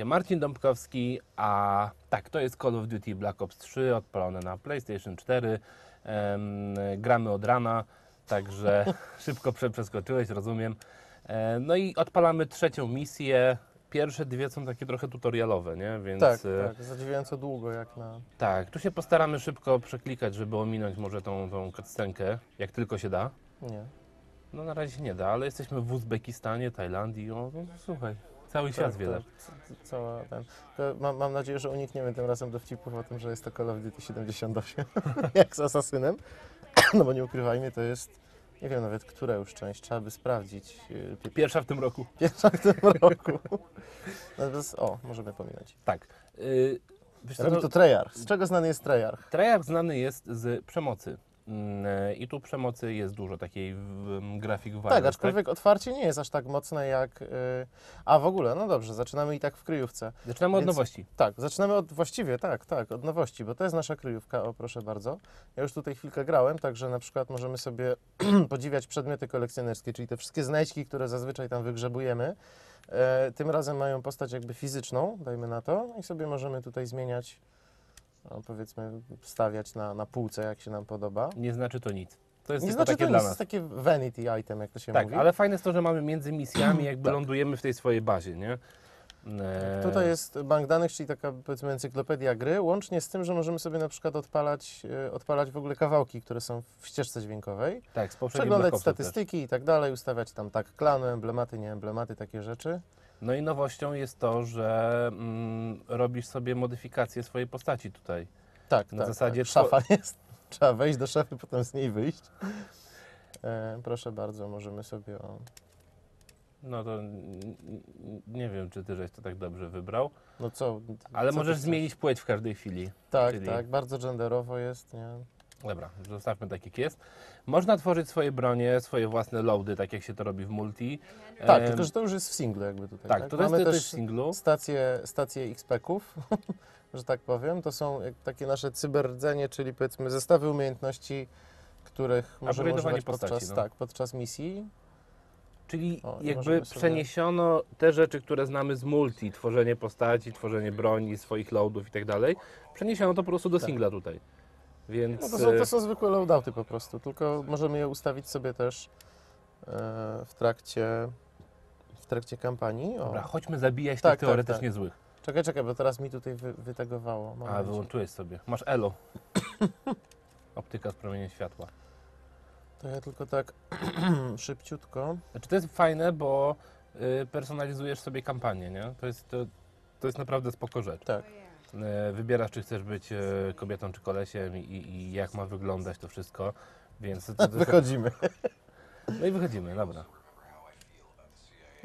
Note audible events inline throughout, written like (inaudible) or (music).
Marcin Dąbkowski, a tak, to jest Call of Duty Black Ops 3 odpalone na PlayStation 4. Em, gramy od rana, także (laughs) szybko prze- przeskoczyłeś, rozumiem. E, no i odpalamy trzecią misję. Pierwsze dwie są takie trochę tutorialowe, nie? Więc Tak, e, tak, zadziwiająco długo jak na... tak, tu się postaramy szybko przeklikać, żeby ominąć może tą, tą cutscenkę, jak tylko się da. Nie. No na razie się nie da, ale jesteśmy w Uzbekistanie, Tajlandii, o, no, słuchaj, cały świat tak, wiele. tak, c- c- cała ten... To mam, nadzieję, że unikniemy tym razem dowcipów o tym, że jest to Call of Duty 78, (laughs) jak z Asasynem. (coughs) No bo nie ukrywajmy, to jest... Nie wiem nawet, która już część, trzeba by sprawdzić. Yy, pi- Pierwsza w tym roku. (laughs) Pierwsza w tym roku. Natomiast, o, możemy pominąć. Tak. Yy, co, Robi no, to Treyarch. Z czego znany jest Treyarch? Treyarch znany jest z przemocy. Mm, e, I tu przemocy jest dużo, takiej grafik violence, Tak, aczkolwiek otwarcie nie jest aż tak mocne jak... Yy... A w ogóle, no dobrze, zaczynamy i tak w kryjówce. Zaczynamy od Więc- nowości. Tak, zaczynamy od właściwie, tak, tak, od nowości, bo to jest nasza kryjówka, o proszę bardzo. Ja już tutaj chwilkę grałem, także na przykład możemy sobie (clears throat) podziwiać przedmioty kolekcjonerskie, czyli te wszystkie znajdźki, które zazwyczaj tam wygrzebujemy. E, tym razem mają postać jakby fizyczną, dajmy na to, i sobie możemy tutaj zmieniać, no, powiedzmy, stawiać na, na półce, jak się nam podoba. Nie znaczy to nic. To jest Nie znaczy takie to dla nas. jest takie vanity item, jak to się Tak, mówi. ale fajne jest to, że mamy między misjami, jakby (clears throat) Tak. lądujemy w tej swojej bazie, nie? E, Tutaj jest bank danych, czyli taka powiedzmy encyklopedia gry, łącznie z tym, że możemy sobie na przykład odpalać, e, odpalać w ogóle kawałki, które są w ścieżce dźwiękowej, Tak, z przeglądać Opsem też. statystyki i tak dalej, ustawiać tam tak klany, emblematy, nie emblematy, takie rzeczy. No i nowością jest to, że mm, robisz sobie modyfikację swojej postaci tutaj. Tak, Na tak, zasadzie tak. Szafa (laughs) jest, trzeba wejść do szafy, potem z niej wyjść. E, proszę bardzo, możemy sobie o... No to nie wiem, czy ty żeś to tak dobrze wybrał, No co? ale co możesz zmienić płeć w każdej chwili. Tak, czyli- tak, bardzo genderowo jest, nie? Dobra, zostawmy tak jak jest. Można tworzyć swoje bronie, swoje własne loady, tak jak się to robi w multi. Tak, Em, tylko że to już jest w singlu jakby tutaj. tak, to, to, jest, Mamy to też jest w singlu. stacje, stacje XP-ków, (laughs) że tak powiem. To są takie nasze cyberrdzenie, czyli powiedzmy zestawy umiejętności, których możemy używać podczas, postaci, no. tak, podczas misji. Czyli O, jakby sobie- przeniesiono te rzeczy, które znamy z multi, tworzenie postaci, tworzenie broni, swoich loadów i tak dalej, przeniesiono to po prostu do Tak. singla tutaj. Więc No to, są, e, to są zwykłe loadouty po prostu, tylko możemy je ustawić sobie też e, w trakcie w trakcie kampanii. O. dobra, chodźmy zabijać Tak, tych tak, teoretycznie złych. Czekaj, czekaj, bo teraz mi tutaj wy, wytegowało. A, Momencik. wyłączyłeś sobie. Masz elo. (coughs) Optyka z promieniem światła. To ja tylko tak (clears throat) szybciutko. Znaczy to jest fajne, bo y, personalizujesz sobie kampanię, nie? To jest, to, to jest naprawdę spoko rzecz. Tak. E, Wybierasz, czy chcesz być e, kobietą, czy kolesiem i, i jak ma wyglądać to wszystko, więc... To, to, Wychodzimy. no i wychodzimy, dobra.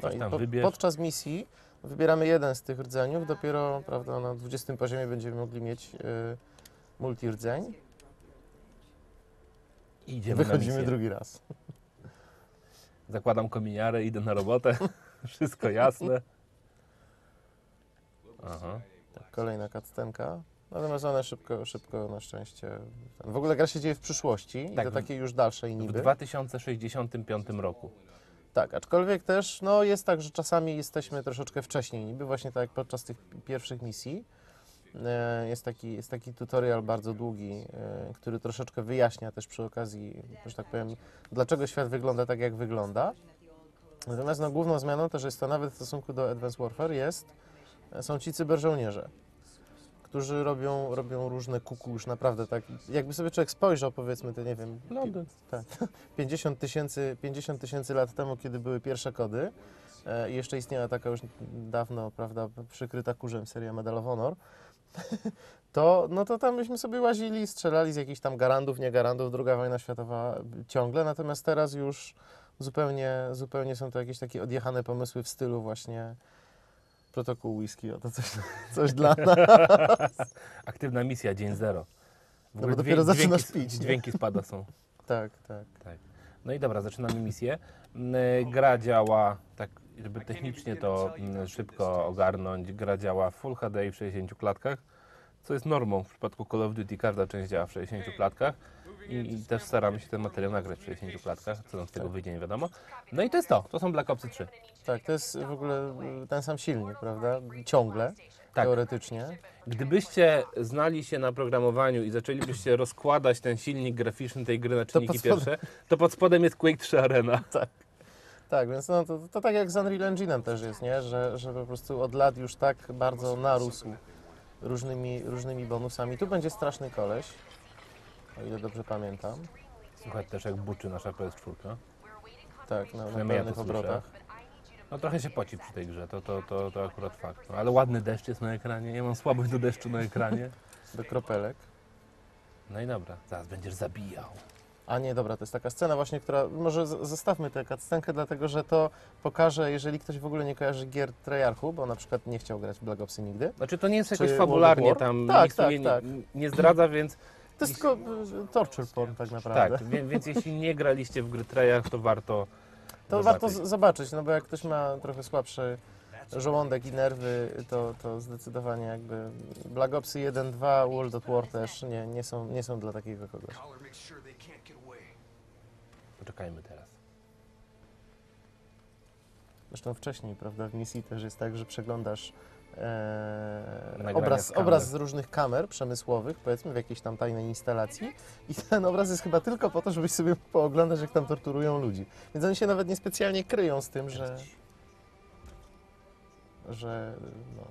No i po, podczas misji wybieramy jeden z tych rdzeniów, dopiero prawda, na 20 poziomie będziemy mogli mieć y, multi rdzeń. Idziemy wychodzimy drugi raz. Zakładam kominiarę, idę na robotę. (laughs) Wszystko jasne. Aha. Kolejna kactenka. Natomiast one szybko, szybko na szczęście. W ogóle gra się dzieje w przyszłości Tak, i w- to takiej już dalszej W niby. 2065 roku. Tak, aczkolwiek też no, jest tak, że czasami jesteśmy troszeczkę wcześniej, niby właśnie tak jak podczas tych pierwszych misji. E, Jest taki, jest taki tutorial bardzo długi, e, który troszeczkę wyjaśnia też przy okazji, że tak powiem, dlaczego świat wygląda tak, jak wygląda. Natomiast no, główną zmianą też jest to, nawet w stosunku do Advanced Warfare, jest, e, są ci cyberżołnierze, którzy robią, robią różne kuku już naprawdę tak, jakby sobie człowiek spojrzał, powiedzmy, te nie wiem, Lody. tak. (laughs) 50 tysięcy 50 tysięcy lat temu, kiedy były pierwsze kody, e, i jeszcze istniała taka już dawno, prawda, przykryta kurzem seria Medal of Honor, (laughs) to, no to tam myśmy sobie łazili, strzelali z jakichś tam garandów, nie garandów, druga wojna światowa ciągle, natomiast teraz już zupełnie, zupełnie są to jakieś takie odjechane pomysły w stylu właśnie protokół whisky, o to coś, coś dla (laughs) nas. Aktywna misja, dzień zero. W No bo dopiero dźwię- zaczynasz dźwięki, pić, nie? Dźwięki spada są. (laughs) Tak, tak. No i dobra, zaczynamy misję. Mm, Gra działa, tak żeby technicznie to mm, szybko ogarnąć, gra działa w Full HD i w 60 klatkach, co jest normą w przypadku Call of Duty, każda część działa w 60 klatkach. i, i też staramy się ten materiał nagrać w 60 klatkach, co nam z tego wyjdzie nie wiadomo. No i to jest to, to są Black Opsy 3. Tak, to jest w ogóle ten sam silnik, prawda? Ciągle, Tak. teoretycznie. Gdybyście znali się na programowaniu i zaczęlibyście rozkładać ten silnik graficzny tej gry na czynniki spodem- pierwsze, to pod spodem jest Quake 3 Arena. (laughs) Tak, więc no, to, to tak jak z Unreal Engine'em też jest, nie? Że, że po prostu od lat już tak bardzo narósł różnymi, różnymi bonusami. Tu będzie straszny koleś, o ile dobrze pamiętam. Słuchaj też jak buczy nasza PS4. Tak, na, na ja pełnych obrotach. No trochę się poci przy tej grze, to, to, to, to akurat fakt. No, ale ładny deszcz jest na ekranie, ja mam słabość do deszczu na ekranie. (laughs) Do kropelek. No i dobra, zaraz będziesz zabijał. A nie, dobra, to jest taka scena właśnie, która... Może zostawmy tę cutscenkę, dlatego że to pokaże, jeżeli ktoś w ogóle nie kojarzy gier Treyarchu, bo na przykład nie chciał grać w Black Opsy nigdy. Znaczy to nie jest jakoś fabularnie tam, Tak, nic tu tak, nie, tak. nie zdradza, więc (clears throat) To jest tylko y, torture porn tak naprawdę. tak, więc jeśli nie graliście w gry Treyarch, to warto To warto zobaczyć, no bo jak ktoś ma trochę słabszy żołądek i nerwy, to, to zdecydowanie jakby Black Opsy 1, 2, World of War też nie, nie, są, nie są dla takiego kogoś. Poczekajmy teraz. Zresztą wcześniej, prawda, w misji też jest tak, że przeglądasz e, obraz, z obraz z różnych kamer przemysłowych, powiedzmy w jakiejś tam tajnej instalacji i ten obraz jest chyba tylko po to, żebyś sobie pooglądać, jak tam torturują ludzi. Więc oni się nawet niespecjalnie kryją z tym, że, że no,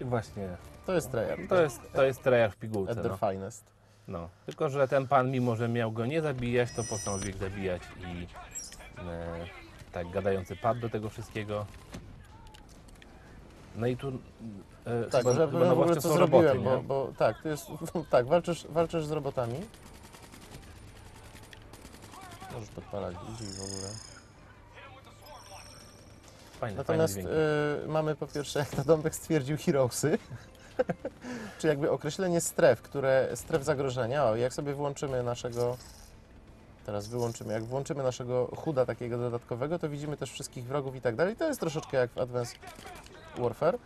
I właśnie, to jest Treyarch. to jest, to jest Treyarch w pigułce. At No. finest. No. Tylko, że ten pan, mimo że miał go nie zabijać, to postanowił ich zabijać i e, tak gadający pad do tego wszystkiego. No i tu e, Tak, chyba, że chyba powiem w ogóle co zrobiłem, roboty, bo, bo tak, to jest, (laughs) tak, walczysz, walczysz z robotami. Możesz podpalać ludzi w ogóle. Fajne, Natomiast fajne y, mamy po pierwsze, jak to Dąbek stwierdził, Heroesy, (laughs) czy jakby określenie stref, które, stref zagrożenia. O, jak sobie włączymy naszego, teraz wyłączymy, jak włączymy naszego chuda takiego dodatkowego, to widzimy też wszystkich wrogów i tak dalej. To jest troszeczkę jak w Advanced Warfare.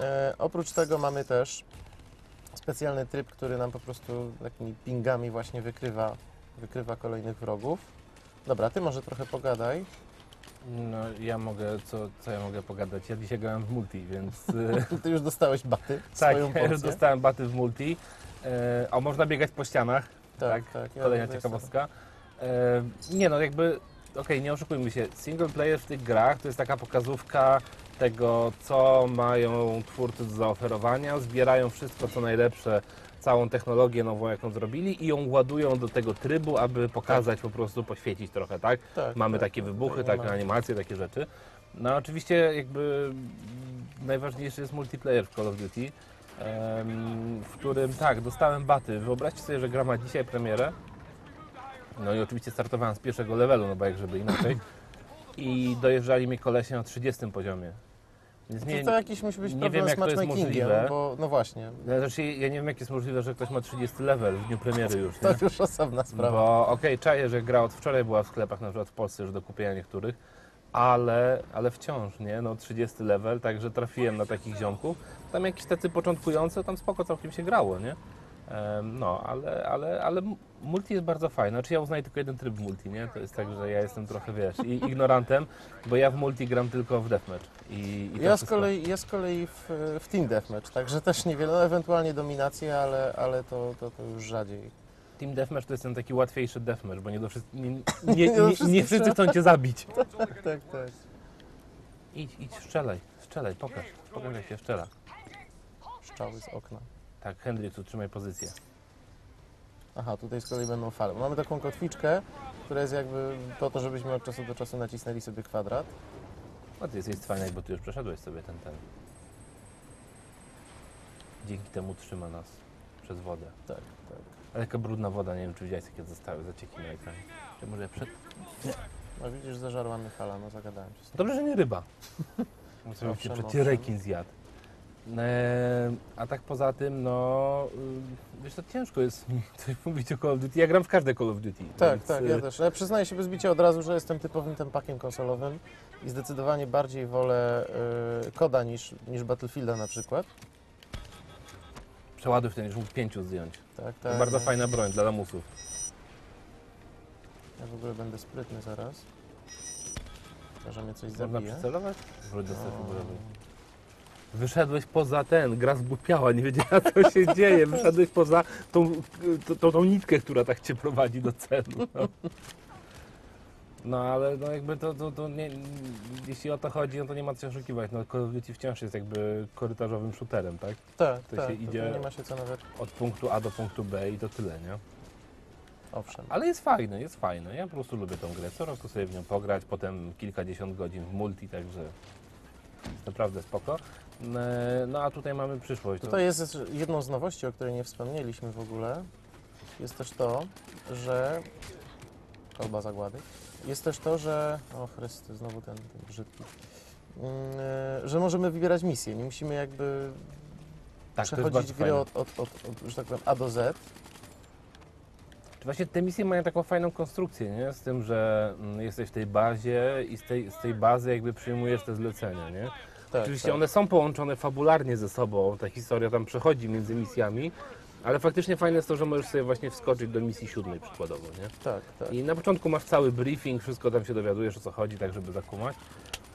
E, oprócz tego mamy też specjalny tryb, który nam po prostu takimi pingami właśnie wykrywa, wykrywa kolejnych wrogów. Dobra, ty może trochę pogadaj. No ja mogę, co, co ja mogę pogadać? Ja dzisiaj grałem w multi, więc (laughs) e, Ty już dostałeś baty, tak, ja już dostałem baty w multi. E, a można biegać po ścianach, tak, tak. ja kolejna jest- ciekawostka. E, nie no, jakby, okej, nie oszukujmy się, single player w tych grach to jest taka pokazówka tego, co mają twórcy do zaoferowania, zbierają wszystko, co najlepsze, całą technologię nową, jaką zrobili i ją ładują do tego trybu, aby pokazać, po prostu poświecić trochę, tak? Tak, Mamy tak, takie tak, wybuchy, tak, takie ma- animacje, takie rzeczy. No oczywiście jakby najważniejszy jest multiplayer w Call of Duty, w którym tak, dostałem baty. Wyobraźcie sobie, że gra ma dzisiaj premierę. No i oczywiście startowałem z pierwszego levelu, no bo jak żeby inaczej. I dojeżdżali mi kolesie na 30 poziomie. Więc To, nie, to jakiś musi być nie problem wiem, jak z to jest matchmakingiem, możliwe. bo no właśnie, znaczy, ja nie wiem jak jest możliwe, że ktoś ma 30 level w dniu premiery już, to nie? już osobna sprawa. Bo okej, czaję, że gra od wczoraj była w sklepach, na przykład w Polsce już do kupienia niektórych, ale, ale wciąż, nie? No 30 level, także trafiłem na takich ziomków. Tam jakieś tacy początkujące, tam spoko całkiem się grało, nie? No, ale, ale, ale multi jest bardzo fajne. Znaczy ja uznaję tylko jeden tryb w multi, nie? To jest tak, że ja jestem trochę, wiesz, i ignorantem, bo ja w multi gram tylko w deathmatch. I, i Ja z kolei, ja z kolei w, w Team Deathmatch, także też niewiele, no ewentualnie dominację, ale, ale to, to, to już rzadziej. Team deathmatch to jest ten taki łatwiejszy deathmatch, bo nie, do wszyscy, nie, (laughs) nie, nie, nie, wszystkich nie wszyscy chcą cię zabić. Tak, (laughs) tak, tak. Idź, idź, strzelaj, strzelaj, pokaż, pokaż jak się strzela. Strzały z okna. Tak, Hendrix, utrzymaj pozycję. Aha, tutaj z kolei będą fale. Mamy taką kotwiczkę, która jest jakby po to, żebyśmy od czasu do czasu nacisnęli sobie kwadrat. A ty jesteś cwaniak, bo ty już przeszedłeś sobie ten, ten. Dzięki temu trzyma nas przez wodę. Tak, tak. Ale jaka brudna woda, nie wiem czy widziałeś jakie zostały zacieki na ekranie. Czy może przed... No widzisz, zażarła mnie fala, no zagadałem się. z tym. Dobrze, że nie ryba. (laughs) Owszem, Przecież owszem. rekin zjadł. E, a tak poza tym, no, y, wiesz, to ciężko jest mi (laughs) coś mówić o Call of Duty. Ja gram w każde Call of Duty. Tak, więc, tak, y, ja też. Ale przyznaję się bez bicia od razu, że jestem typowym tempakiem konsolowym i zdecydowanie bardziej wolę y, koda niż, niż Battlefielda na przykład. Przeładuj wtedy, już mógł pięciu zdjąć. Tak, To tak. bardzo fajna broń dla lamusów. Ja w ogóle będę sprytny zaraz. Może mnie coś Można zabije. przycelować? Wróć do strefy bojowej. Wyszedłeś poza ten, gra zgłupiała, nie wiedziała co się dzieje. Wyszedłeś poza tą, tą, tą, tą nitkę, która tak cię prowadzi do celu. No, no ale no jakby to, to, to nie, jeśli o to chodzi, no to nie ma co się oszukiwać. No Call of Duty wciąż jest jakby korytarzowym shooterem, tak? Tak, To tak. się to idzie- Nie ma się co nawet. Od punktu A do punktu B i to tyle, nie? Owszem. Ale jest fajne, jest fajne. Ja po prostu lubię tą grę. Co roku sobie w nią pograć, potem kilkadziesiąt godzin w multi, także jest naprawdę spoko. E, No a tutaj mamy przyszłość. Tutaj jest jedną z nowości, o której nie wspomnieliśmy w ogóle. Jest też to, że. Kolba zagłady. Jest też to, że. O Chrysty, znowu ten, ten brzydki. Mm, e, że możemy wybierać misje. Nie musimy jakby tak, przechodzić gry od, od, od, od, że tak powiem, A do Z. Właśnie te misje mają taką fajną konstrukcję, nie? Z tym, że mm, jesteś w tej bazie i z tej, z tej bazy jakby przyjmujesz te zlecenia, nie? Tak, Oczywiście tak. one są połączone fabularnie ze sobą, ta historia tam przechodzi między misjami, ale faktycznie fajne jest to, że możesz sobie właśnie wskoczyć do misji siódmej przykładowo, nie? Tak, tak. I na początku masz cały briefing, wszystko tam się dowiadujesz o co chodzi, tak żeby zakumać.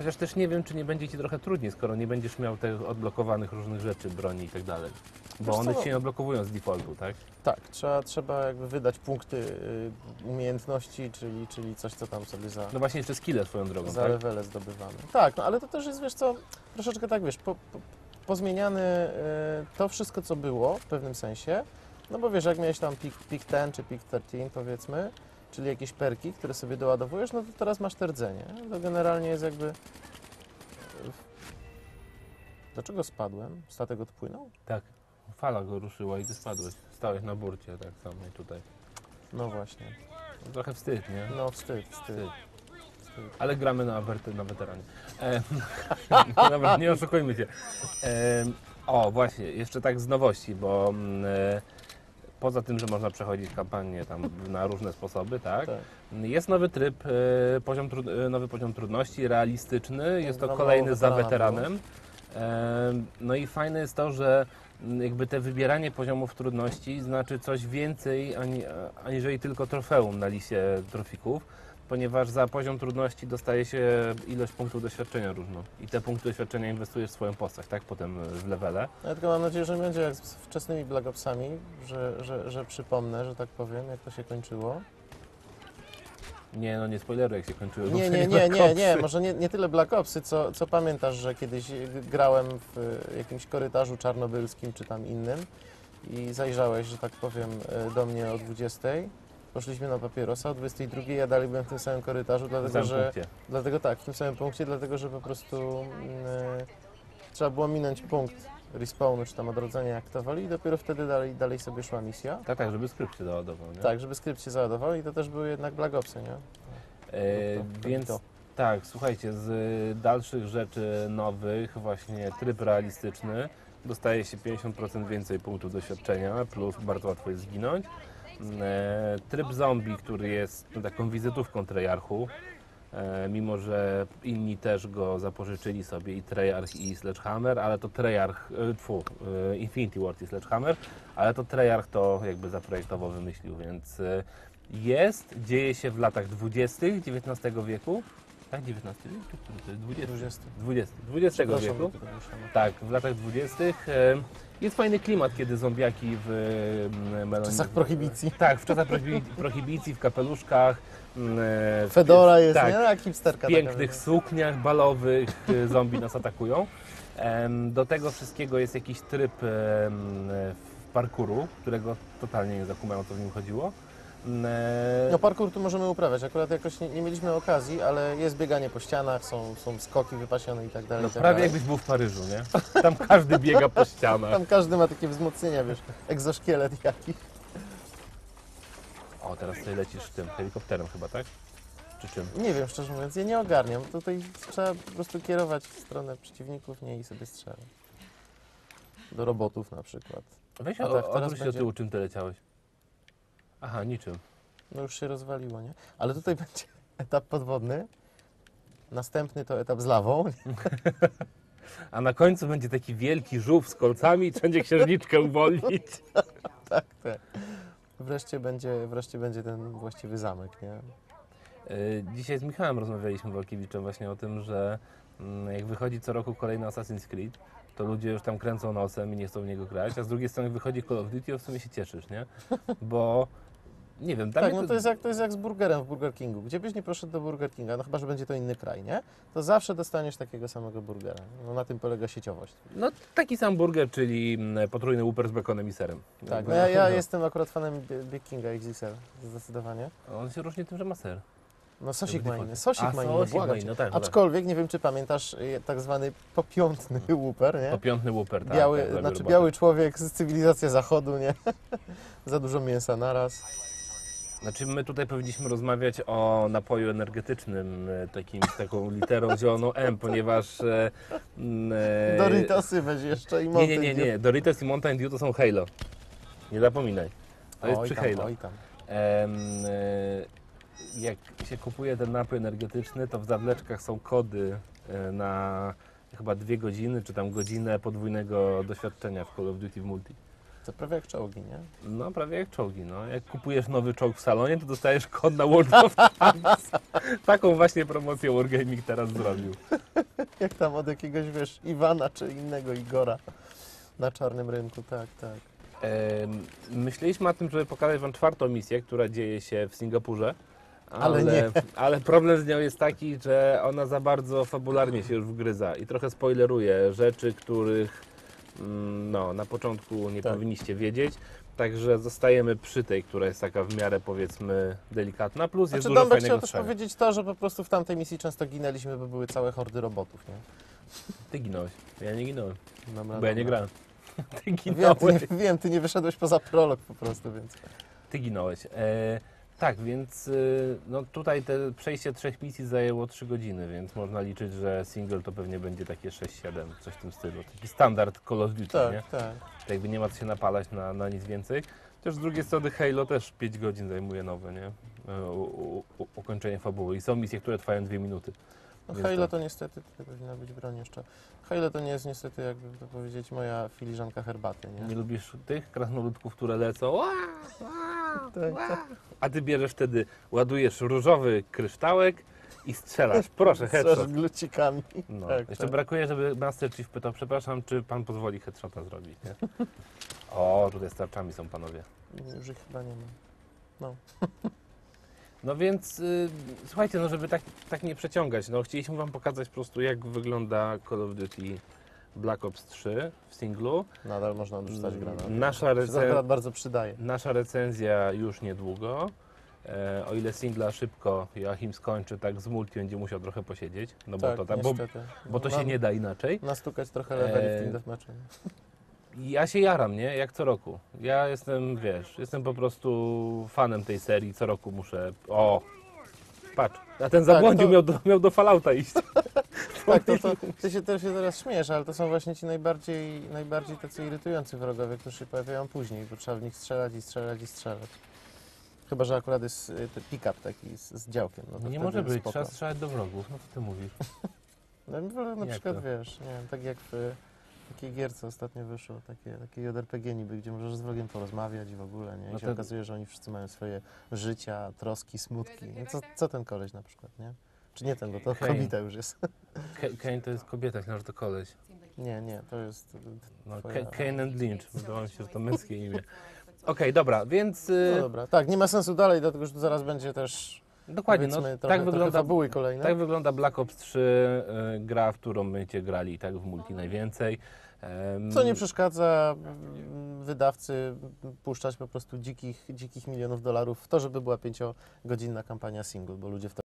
Chociaż też nie wiem, czy nie będzie ci trochę trudniej, skoro nie będziesz miał tych odblokowanych różnych rzeczy, broni i tak dalej. Bo Wiesz one co? ci się nie odblokowują z defaultu, tak? Tak, trzeba, trzeba jakby wydać punkty y, umiejętności, czyli, czyli coś, co tam sobie za, No właśnie jeszcze skille swoją drogą, za tak? levele zdobywamy. Tak, no ale to też jest, wiesz co, troszeczkę tak, wiesz, po, po, pozmieniane y, to wszystko, co było w pewnym sensie, no bo wiesz, jak miałeś tam pik, pik 10 czy pik 13 powiedzmy, czyli jakieś perki, które sobie doładowujesz, no to teraz masz te rdzenie. To generalnie jest jakby... Dlaczego spadłem? Statek odpłynął? Tak. Fala go ruszyła i ty spadłeś. Stałeś na burcie, tak samo i tutaj. No właśnie. Trochę wstyd, nie? No wstyd, wstyd. Wstyd. Ale gramy na, werte- na weteranie. E, (laughs) dobra, nie oszukujmy się. E, o, właśnie, jeszcze tak z nowości, bo mm, e, poza tym, że można przechodzić kampanię tam na różne sposoby, tak? Tak. Jest nowy tryb, e, poziom e, nowy poziom trudności, realistyczny. Jest to kolejny za weteranem. No i fajne jest to, że m, jakby te wybieranie poziomów trudności znaczy coś więcej ani, aniżeli tylko trofeum na liście trofików, ponieważ za poziom trudności dostaje się ilość punktów doświadczenia różną i te punkty doświadczenia inwestujesz w swoją postać, tak? Potem w levele. Ja tylko mam nadzieję, że będzie jak z wczesnymi Black Opsami, że, że, że przypomnę, że tak powiem, jak to się kończyło. Nie, no nie spoileruj, jak się kończyły Nie, nie, nie, nie, nie, może nie, nie tyle Black Opsy, co, co pamiętasz, że kiedyś grałem w jakimś korytarzu czarnobylskim czy tam innym i zajrzałeś, że tak powiem, do mnie o 20. Poszliśmy na papierosa, o 22 ja dalej byłem w tym samym korytarzu, dlatego że, punkcie. dlatego tak, w tym samym punkcie, dlatego że po prostu mm, e, trzeba było minąć punkt respawnu czy tam odrodzenia jak to woli i dopiero wtedy dalej, dalej sobie szła misja. Tak, tak, żeby skrypt się doładował, nie? Tak, żeby skrypt się załadował i to też były jednak Black Opsy, nie? E, No to- to więc to. tak, słuchajcie, z dalszych rzeczy nowych, właśnie tryb realistyczny, dostaje się 50% więcej punktów doświadczenia, plus bardzo łatwo jest zginąć. E, tryb zombie, który jest taką wizytówką Treyarchu, e, mimo że inni też go zapożyczyli sobie i Treyarch i Sledgehammer, ale to Treyarch, e, tfu, Infinity Ward i Sledgehammer, ale to Treyarch to jakby zaprojektował, wymyślił, więc jest, dzieje się w latach 20. XIX wieku. Tak, XIX wiek? Czy który to jest 20? 20. 20. XX wieku. Tak, w latach 20. Jest fajny klimat, kiedy zombiaki w W melonie... czasach prohibicji. Tak, w czasach prohibi- prohibicji, w kapeluszach. m, e, w- Fedora jest, tak, nie? Jak hipsterka w pięknych sukniach balowych e, zombie nas atakują. Do tego wszystkiego jest jakiś tryb em, w parkouru, którego totalnie nie zakumałem o co w nim chodziło. M, e, No parkour tu możemy uprawiać, akurat jakoś nie, nie mieliśmy okazji, ale jest bieganie po ścianach, są, są skoki wypasione i tak dalej. No i tak prawie dalej. jakbyś był w Paryżu, nie? Tam każdy biega po ścianach. Tam każdy ma takie wzmocnienia, wiesz, egzoszkielet jakiś. O, teraz tutaj lecisz tym helikopterem chyba, tak? Czy czym? Nie wiem, szczerze mówiąc, ja nie ogarniam. Tutaj trzeba po prostu kierować w stronę przeciwników, nie i sobie strzelać. Do robotów na przykład. Weź o, tak, odwróć się do tyłu, czym ty leciałeś. Aha, niczym. No już się rozwaliło, nie? Ale tutaj (laughs) będzie etap podwodny. Następny to etap z lawą. (laughs) A na końcu będzie taki wielki żółw z kolcami i będzie księżniczkę uwolnić. (laughs) Tak, tak. Wreszcie będzie, wreszcie będzie ten właściwy zamek, nie? Y, Dzisiaj z Michałem rozmawialiśmy Walkiewiczem właśnie o tym, że mm, jak wychodzi co roku kolejny Assassin's Creed, to ludzie już tam kręcą nosem i nie chcą w niego grać, a z drugiej strony wychodzi Call of Duty, to w sumie się cieszysz, nie? Bo nie wiem, Tak, no to jest, jak, to jest jak z burgerem w Burger Kingu. Gdzie byś nie poszedł do Burger Kinga, no chyba, że będzie to inny kraj, nie? To zawsze dostaniesz takiego samego burgera. No na tym polega sieciowość. no, taki sam burger, czyli mm, potrójny Whopper z bekonem i serem. Tak, no ja, ja (laughs) jestem akurat fanem Bi- Big Kinga XXL, zdecydowanie. On się różni tym, że ma ser. No sosik ma inny, A, sosik ma inny, sosik błagam ma inny, no tak, no tak. Aczkolwiek, nie wiem czy pamiętasz, y, tak zwany popiątny Whooper, nie? Popiątny Whopper, tak. biały, tak, znaczy biały człowiek z cywilizacji zachodu, nie? (laughs) Za dużo mięsa naraz. Znaczy my tutaj powinniśmy rozmawiać o napoju energetycznym, e, takim, taką literą zieloną M, ponieważ... e, e, Doritosy weź jeszcze i Nie, Mountain nie, nie, Dew. nie. Doritos i Mountain Dew to są Halo. Nie zapominaj. To jest Oj przy tam, Halo. oj tam. E, jak się kupuje ten napój energetyczny, to w zawleczkach są kody e, na chyba dwie godziny, czy tam godzinę podwójnego doświadczenia w Call of Duty w multi. To prawie jak czołgi, nie? No, prawie jak czołgi. No. Jak kupujesz nowy czołg w salonie, to dostajesz kod na World of Tanks. (laughs) Taką właśnie promocję Wargaming teraz zrobił. (laughs) Jak tam od jakiegoś, wiesz, Iwana czy innego Igora na czarnym rynku, tak, tak. Myśleliśmy o tym, żeby pokazać Wam czwartą misję, która dzieje się w Singapurze. Ale nie. ale problem z nią jest taki, że ona za bardzo fabularnie się już wgryza i trochę spoileruje rzeczy, których no, na początku nie Tak. powinniście wiedzieć. Także zostajemy przy tej, która jest taka w miarę powiedzmy delikatna. Plus jest Znaczy dużo Dąbek fajnego chciał też powiedzieć to, że po prostu w tamtej misji często ginęliśmy, bo były całe hordy robotów, nie? Ty ginąłeś. Ja nie ginąłem, Dobra, bo ja nie dobra. grałem. (laughs) Ty Wiem ty, ginąłeś. nie, wiem, ty nie wyszedłeś poza prolog po prostu, więc... Ty ginąłeś. E, tak, więc y, no tutaj te przejście trzech misji zajęło 3 godziny, więc można liczyć, że single to pewnie będzie takie 6-7, coś w tym stylu. Taki standard Call of Duty, Tak, nie? tak. Tak jakby nie ma co się napalać na, na nic więcej. Chociaż z drugiej strony Halo też 5 godzin zajmuje nowe, nie? E, u, u, u, ukończenie fabuły. I są misje, które trwają 2 minuty. No Halo tak. to niestety, tutaj powinna być broń jeszcze. Halo to nie jest niestety, jakby to powiedzieć, moja filiżanka herbaty, nie? Nie lubisz tych krasnoludków, które lecą? Ła, ła, (laughs) Tak, ła. A ty bierzesz wtedy, ładujesz różowy kryształek i strzelasz. Proszę, headshot. Z glucikami. No. Tak, Jeszcze tak. brakuje, żeby Master Chief pytał, przepraszam, czy pan pozwoli headshota zrobić, nie? (laughs) O, tutaj z tarczami są panowie. Już ich chyba nie ma. No (laughs) więc, y, słuchajcie, no żeby tak, tak nie przeciągać, no chcieliśmy wam pokazać po prostu, jak wygląda Call of Duty Black Ops 3 w singlu. Nadal można odrzucać granaty. Nasza, To się recen- bardzo przydaje. nasza recenzja już niedługo. E, o ile singla szybko Joachim skończy, tak z multi będzie musiał trochę posiedzieć, no bo tak, to, tak, bo, bo to No, się nie da inaczej. Nastukać trochę leveli w Eee, tym deathmatchu. Ja się jaram, nie? Jak co roku. Ja jestem, wiesz, jestem po prostu fanem tej serii. Co roku muszę. O! Patrz, a ten zabłądził, to- miał, do, miał do Fallouta iść. (laughs) Tak, to, to, (laughs) ty, się, ty się teraz śmiesz, ale to są właśnie ci najbardziej, najbardziej tacy irytujący wrogowie, którzy się pojawiają później, bo trzeba w nich strzelać i strzelać i strzelać. Chyba, że akurat jest y, ten pick-up taki z, z działkiem. No to nie wtedy może być, spoko. trzeba strzelać do wrogów. No co ty mówisz? (laughs) No, ja wolę na Jak przykład, to? wiesz, nie wiem, tak jak w takiej gierce ostatnio wyszło, takie, takie JRPG niby, gdzie możesz z wrogiem porozmawiać i w ogóle, nie? I No się to- okazuje, że oni wszyscy mają swoje życia, troski, smutki. No co, co ten koleś na przykład, nie? Czy nie ten, bo to Kane. kobieta już jest. (laughs) Kane to jest kobieta, myślałem, że to koleś. Nie, nie, to jest... No, Twoja- Kane and Lynch, wydawało mi się, że to męskie imię. (laughs) Okej, dobra, więc y, No dobra, tak, nie ma sensu dalej, dlatego że tu zaraz będzie też, dokładnie, no, tak, trochę, trochę wygląda, fabuły kolejne. tak wygląda Black Ops 3, y, gra, w którą będziecie grali tak w multi najwięcej. Em, Co nie przeszkadza mm, wydawcy puszczać po prostu dzikich, dzikich milionów dolarów w to, żeby była pięciogodzinna kampania single, bo ludzie w to